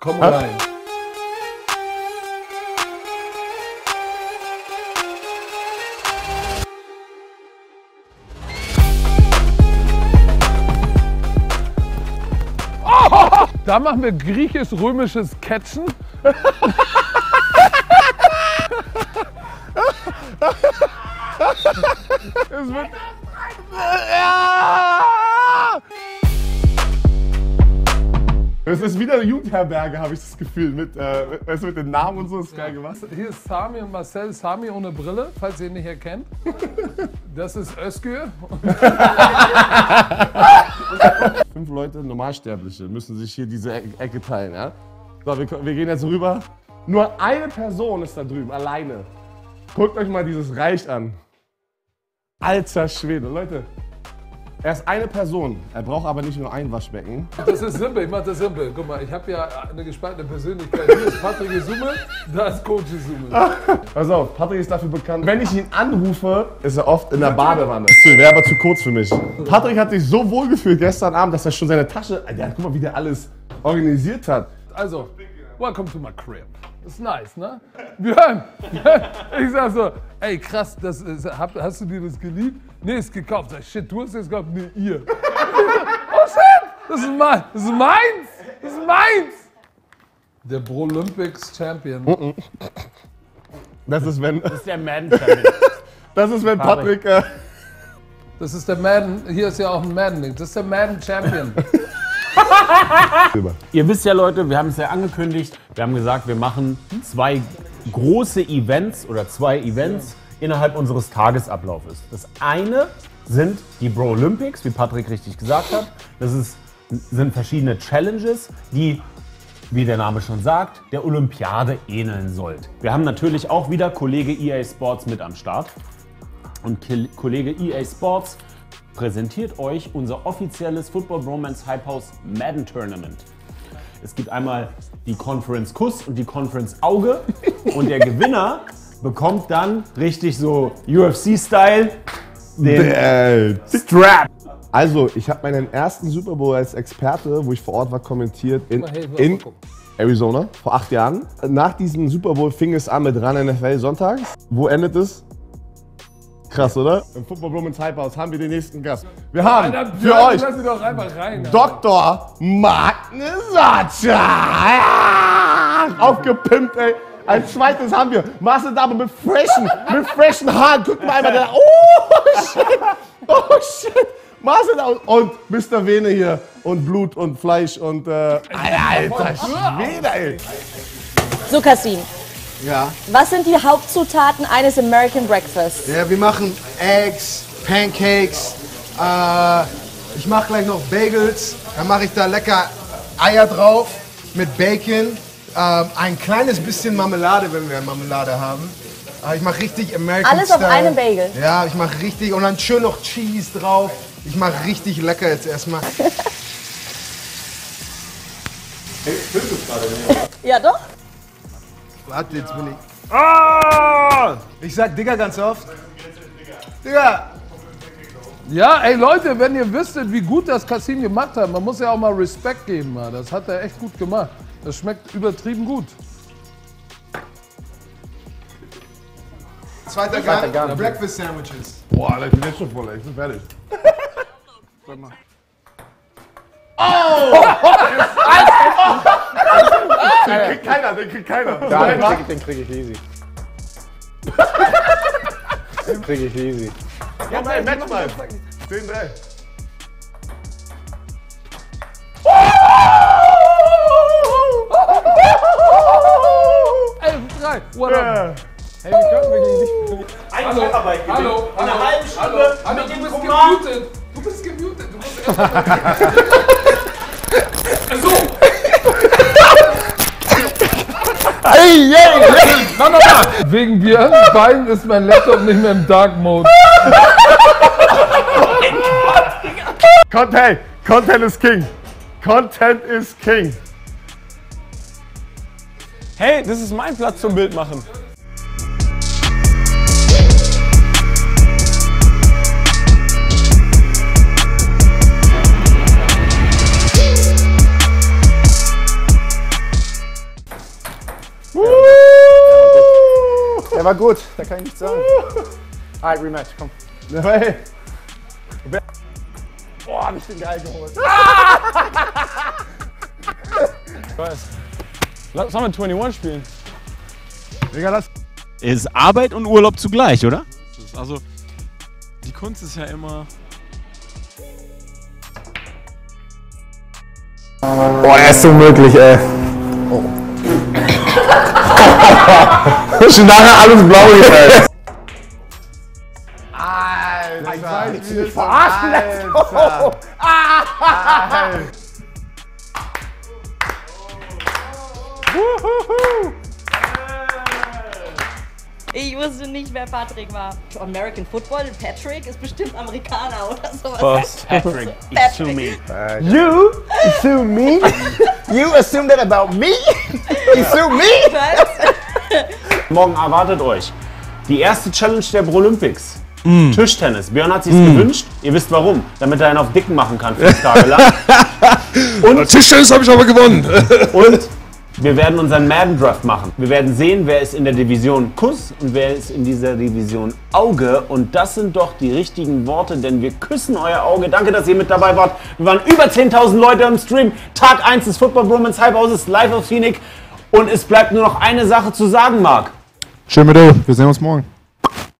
Komm rein. Oh, da machen wir griechisch-römisches Catchen. es wird. Ja! Es ist wieder eine Jugendherberge, habe ich das Gefühl. Mit, äh, weißt du, mit den Namen und so ist geil gemacht. Hier ist Sami und Marcel. Sami ohne Brille, falls ihr ihn nicht erkennt. Das ist Özgür. Fünf Leute, Normalsterbliche, müssen sich hier diese E- Ecke teilen. Ja? So, wir, wir gehen jetzt rüber. Nur eine Person ist da drüben, alleine. Guckt euch mal dieses Reich an. Alter Schwede, Leute. Er ist eine Person. Er braucht aber nicht nur ein Waschbecken. Das ist simpel, ich mach das simpel. Guck mal, ich habe ja eine gespaltene Persönlichkeit. Hier ist Patrick Isume, da ist Coach Isume. Pass auf, Patrick ist dafür bekannt. Wenn ich ihn anrufe, ist er oft in der Badewanne. Wäre aber zu kurz für mich. Patrick hat sich so wohl gefühlt gestern Abend, dass er schon seine Tasche. Der, guck mal, wie der alles organisiert hat. Also, welcome to my crib. Ist nice, ne? Björn, ich sag so, ey krass, das ist, hast du dir das geliebt? Nee, ist gekauft. Sag, shit, du hast es gekauft? Nee, ihr. oh shit, das ist mein, das ist meins, das ist meins. Der Brolympics Champion. Das ist, wenn, Das ist der Madden Champion. das ist, wenn Patrick. Äh, Das ist der Madden, hier ist ja auch ein Madden-Ding. Das ist der Madden Champion. Ihr wisst ja, Leute, wir haben es ja angekündigt. Wir haben gesagt, wir machen zwei große Events oder zwei Events innerhalb unseres Tagesablaufes. Das eine sind die Bro Olympics, wie Patrick richtig gesagt hat. Das ist, sind verschiedene Challenges, die, wie der Name schon sagt, der Olympiade ähneln sollen. Wir haben natürlich auch wieder Kollege EA Sports mit am Start. Und Kollege EA Sports präsentiert euch unser offizielles Football Bromance Hype House Madden Tournament. Es gibt einmal die Conference Kuss und die Conference Auge und der Gewinner bekommt dann richtig so UFC-Style den äh, Strap. also, ich habe meinen ersten Super Bowl als Experte, wo ich vor Ort war, kommentiert in, in. Arizona vor acht Jahren. Nach diesem Super Bowl fing es an mit Run NFL sonntags. Wo endet es? Krass, oder? Im Football Romans Hype House haben wir den nächsten Gast. Wir haben Alter, für Björn, euch doch einfach rein. Dr. Magne Sacha. Aufgepimpt, ey. Als zweites haben wir Marcel Dame mit freshen, mit freshen Haaren. Guck mal einmal da. Oh, shit. Oh, shit. Marcel Dame und Mr. Vene hier. Und Blut und Fleisch und, äh, alter Schwede, ey. So, Kassim, Ja. was sind die Hauptzutaten eines American Breakfasts? ja, wir machen Eggs, Pancakes. Äh, ich mache gleich noch Bagels. Dann mache ich da lecker Eier drauf mit Bacon. Ähm, ein kleines bisschen Marmelade, wenn wir Marmelade haben. Äh, ich mache richtig American Alles auf Style. einem Bagel? Ja, ich mache richtig. Und dann schön noch Cheese drauf. Ich mache richtig lecker jetzt erstmal. Ja, doch? Warte, jetzt bin ich. Ich sag Digga ganz oft. Digga! Ja, ey Leute, wenn ihr wüsstet, wie gut das Kassim gemacht hat, man muss ja auch mal Respekt geben. Das hat er echt gut gemacht. Das schmeckt übertrieben gut. Zweiter Gang, Breakfast Sandwiches. Boah, Alter, ich bin jetzt schon voll, ey. Ich bin fertig. Oh! Den kriegt keiner, den kriegt keiner. Ja, den krieg, den krieg ich easy. Den krieg ich easy. Ja, mein Match mal. 10, 3. Elf, drei, what up? Hey, wir können wirklich nicht. Hallo, Hallo, In einer hallo, halben hallo, Stunde hallo, mit du bist Command. gemutet. Du bist gemutet. Du musst erst mal. so. Ey, ey, Mach nochmal. Wegen Björn Bein ist mein Laptop nicht mehr im Dark Mode. Content, hey, Content is King. Content is King. Hey, das ist mein Platz zum Bild machen. Der war gut, da kann ich nichts sagen. Alright, Rematch, komm. Hey. Boah, hab ich den geil geholt. Ah! Lass mal 21 spielen. Digga, das. Ist Arbeit und Urlaub zugleich, oder? Also, die Kunst ist ja immer. Boah, er ist so möglich, ey. Schon nachher alles blau hier, ey. Alter, Ich will verarschen, Alter. Ich wusste nicht, wer Patrick war. American Football, Patrick ist bestimmt Amerikaner oder sowas. Was? Patrick, Patrick. You assume me? You assume that about me? You assume me? Was? Morgen erwartet euch die erste Challenge der Brolympics. Tischtennis. Björn hat sich's gewünscht. Ihr wisst warum. Damit er einen auf Dicken machen kann, fünf Tage lang. Tischtennis habe ich aber gewonnen. Und wir werden unseren Madden Draft machen. Wir werden sehen, wer ist in der Division Kuss und wer ist in dieser Division Auge. Und das sind doch die richtigen Worte, denn wir küssen euer Auge. Danke, dass ihr mit dabei wart. Wir waren über 10.000 Leute im Stream. Tag 1 des Football Bromance Hype Houses live auf Phoenix. Und es bleibt nur noch eine Sache zu sagen, Marc. Schön mit dir. Wir sehen uns morgen.